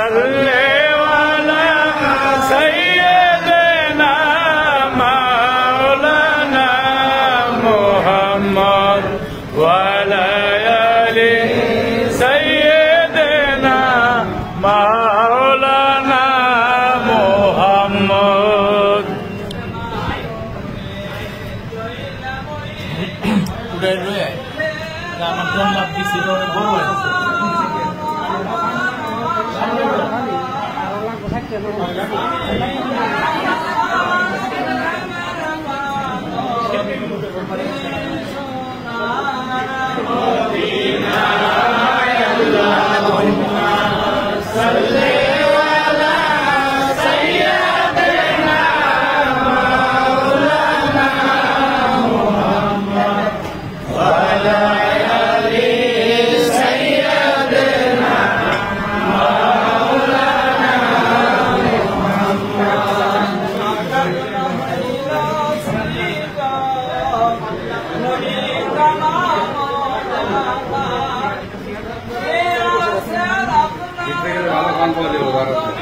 صل على سيدنا مولانا محمد وعلى سيدنا مولانا محمد. banco de Leobarro.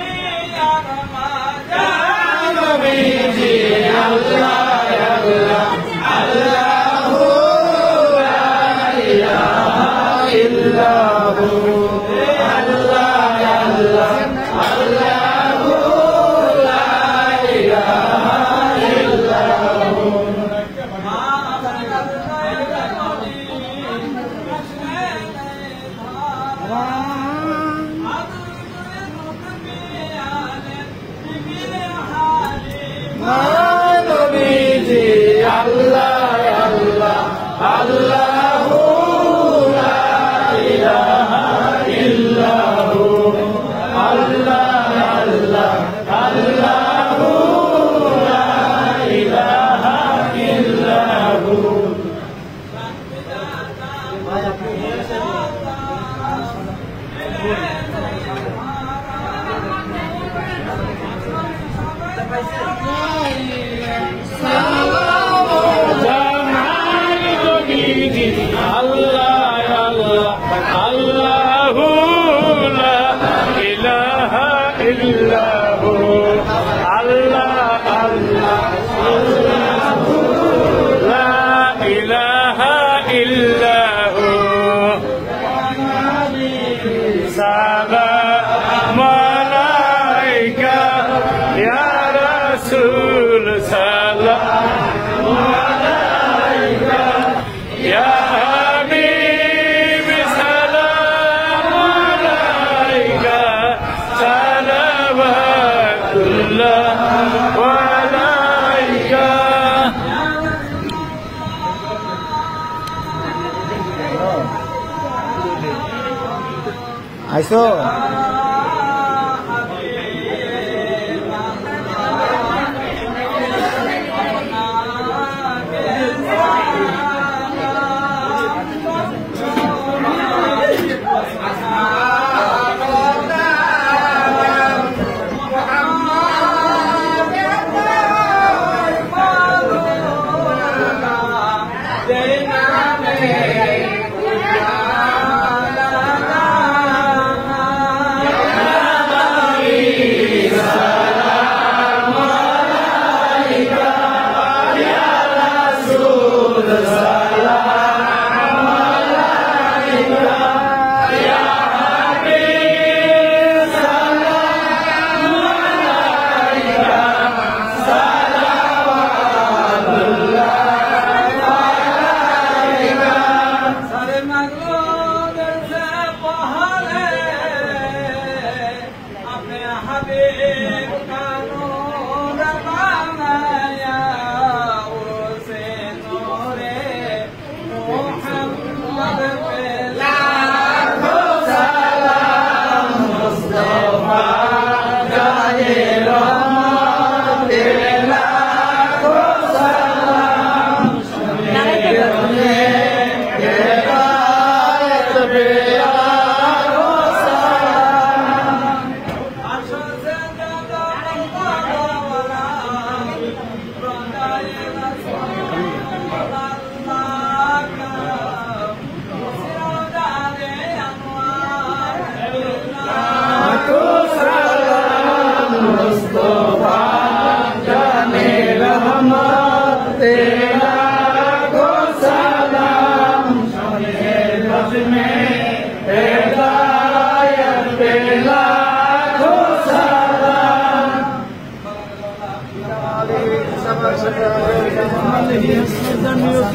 아. Saba 愛想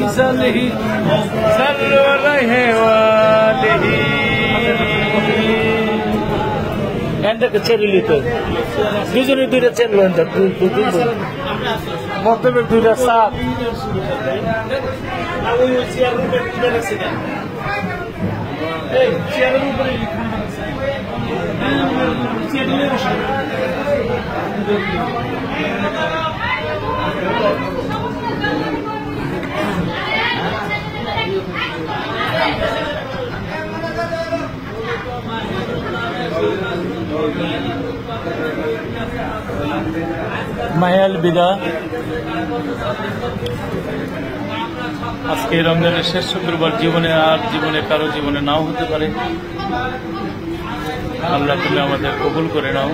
صله صلوا عليه وآله এন্ডাকে ছেড়ে নিতে দুজনে দুইটা চেনলো এন্ডা মতলবের দুইটা সাপ এই চেয়ারের উপরে মায়াল বিদা আজকে রমজানের শেষ শুক্রবার জীবনে আর জীবনে কারও জীবনে নাও হতে পারে আল্লাহ তুমি আমাদের কবুল করে নাও